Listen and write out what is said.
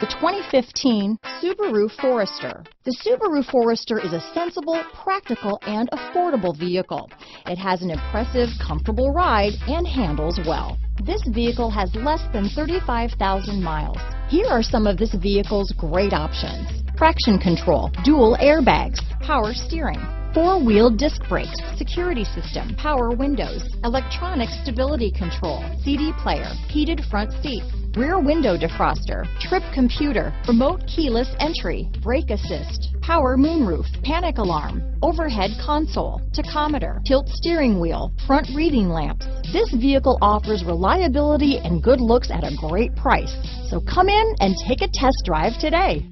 The 2015 Subaru Forester. The Subaru Forester is a sensible, practical, and affordable vehicle. It has an impressive, comfortable ride and handles well. This vehicle has less than 35,000 miles. Here are some of this vehicle's great options. Traction control, dual airbags, power steering, four-wheel disc brakes, security system, power windows, electronic stability control, CD player, heated front seats, rear window defroster, trip computer, remote keyless entry, brake assist, power moonroof, panic alarm, overhead console, tachometer, tilt steering wheel, front reading lamps. This vehicle offers reliability and good looks at a great price. So come in and take a test drive today.